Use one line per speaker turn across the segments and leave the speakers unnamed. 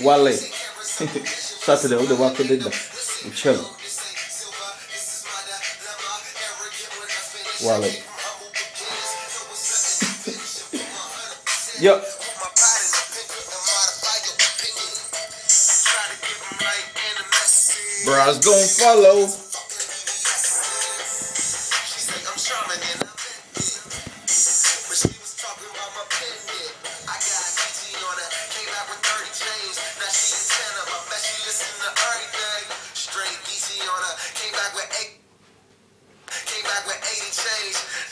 Wale. Saturday, who the walk did that? We chill. Wale. Yo. Bros gon' follow. days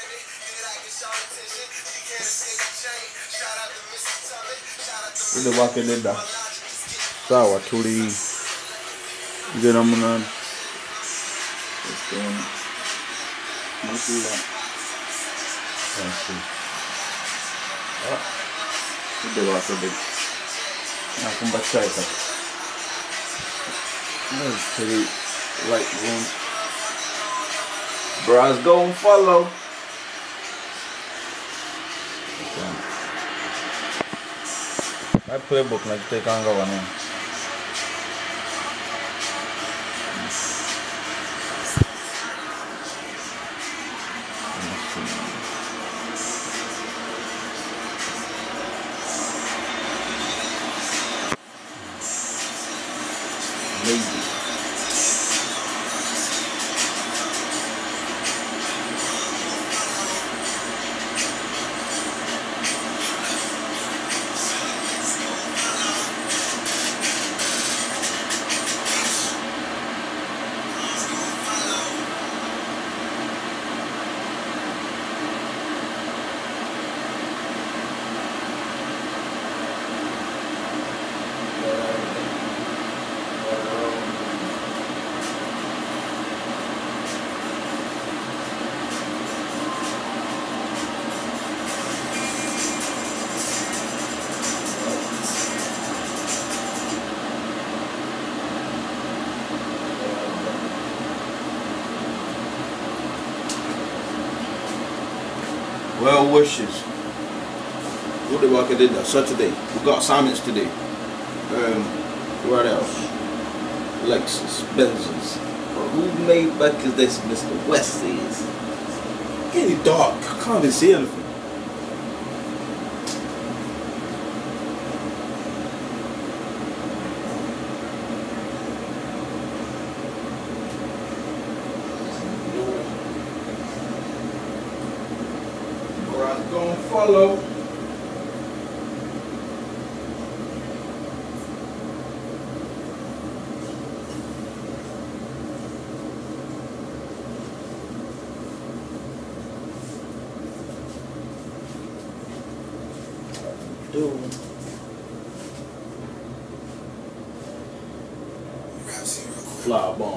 Ile wake deda. Sawa tuli ile namna. Ile wake pretty light room. Um, Bros gon' follow. My playbook like take on go Well wishes. What the work I did that Saturday. We got assignments today. Um, what else? Lexus, Benzes. Who made back is this Mr. West is? Getting dark. I can't even see anything. Bros gonna follow. Dude. Fly bomb.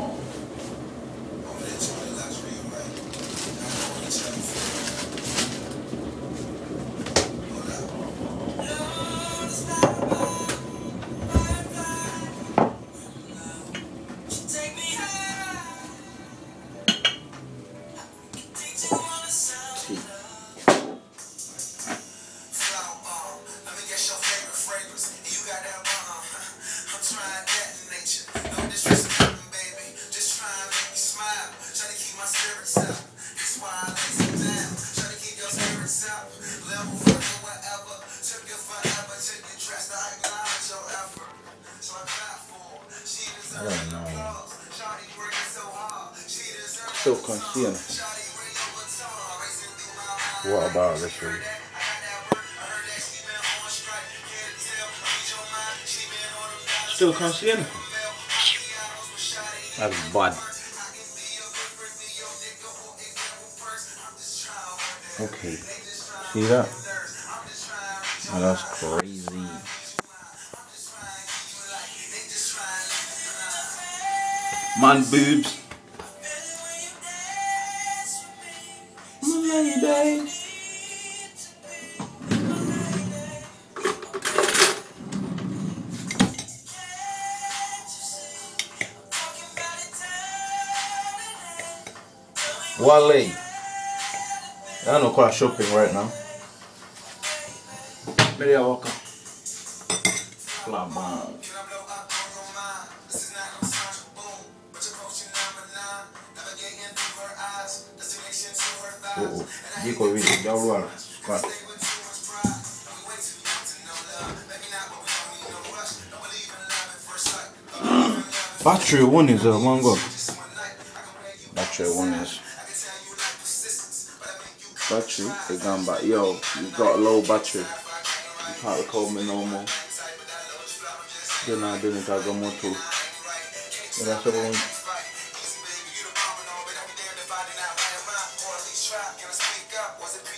Still can't see anything. What about this one? Still can't see anything. That's bad. Okay. See that? Oh, that's crazy. Man boobs. Lady. Wale. I know quite shopping right now. Maybe I walk up. Video, já Battery one is uh, a mango. Battery one is battery. They gone back. Yo, you got a low battery. You can't record me no more. Then I didn't have more too. And that's everyone.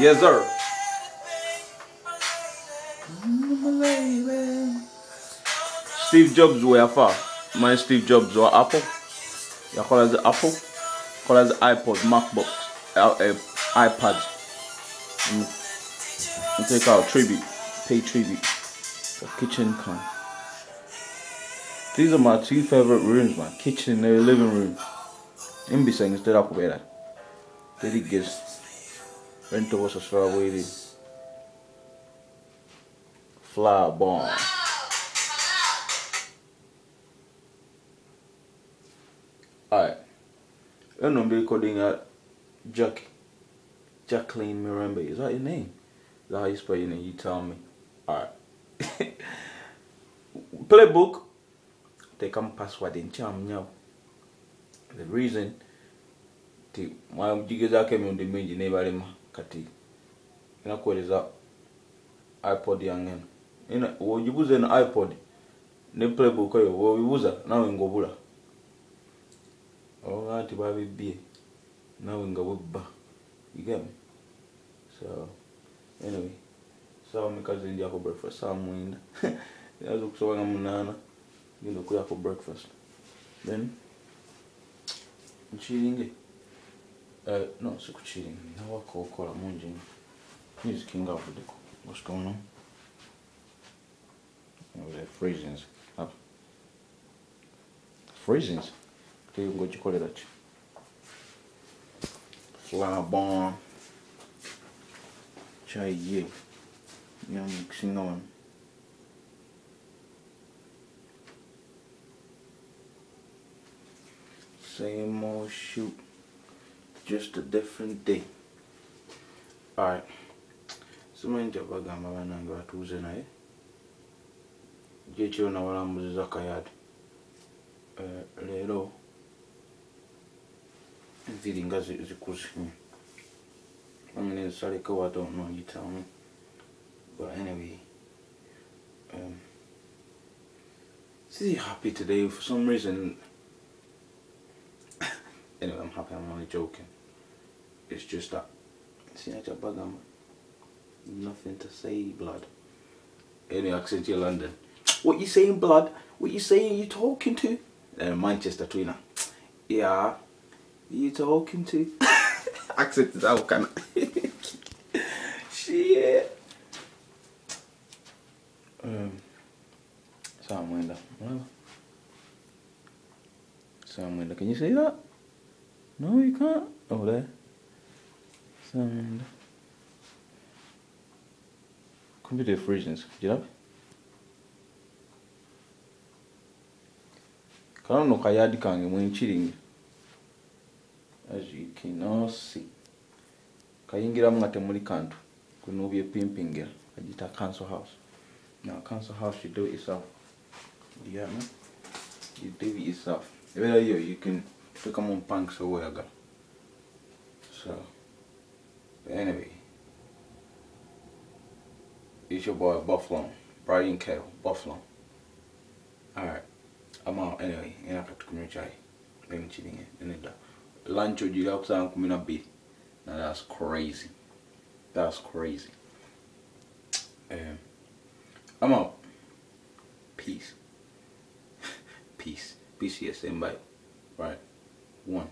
Yes, sir. Steve Jobs were far. My Steve Jobs were Apple. You call it Apple. Call it iPod, MacBook, uh, iPad. And take out tribute, pay tribute. The kitchen come. These are my two favorite rooms, my kitchen and the living room. In be saying instead of that. Did it gives rent was a far away. Fly bomb. Alright. Number recording at Jack Jacqueline Mirembe. Is that your name? Is that how you spell your name? You tell me. Alright. Playbook. Take a password in charm now. The reason ti mwajigeza emirundi mingi nebalema kati. Inakueleza ipod yange eno wogibuza eno ipod. Ne playbook eyo wobibuza nawe ngobula. Oba nti babibbye nawe nga webba you get me? So anyway. Sawa mikazi njako breakfast. Sawa mwenda. Yaza okusoba nga munaana ngenda okulyako breakfast. Then nkiringe Uh, no, sikuchili nawe akokola mungi que avuddeko what's going on the freezings up freezings kiyungo kikolera ki flabon chai ye ne mixing on same old shoot just a different day. Alright. Simanyi kyabagamba banange batuuze naye. Gyekiro nawalambuziza kayadi leero I don't know you tell me but anyway um, see happy today for some reason. Anyway I'm happy I'm only joking it's just that. Nothing to say blood. Any accent to London. What you saying blood? What you saying you talking to? Uh, Manchester twina yeah. You talking to? Accent is out kind shit. Um sawa mwenda mwema Sun window. Can you see that? No, you can't. Over there. sound computer fusions kugira kanono kayadi kange mwenchiringi as you can see. Kayingiramu ate muli kantu. Kunobye pimpingira kagita council house. Na council house you do itself diana you do itself ebera iyo you can tekamu mpankiso woyagala so anyway it's your boy Buffalo Brian Kettle Buffalo. Alright I'm out anyway. Ina katukunywa chai then chilling in the lunch ujira kusanga kumi na mbili now that's crazy. That's crazy. Um, I'm out. Peace. Peace. Peace yes and bye. Right. One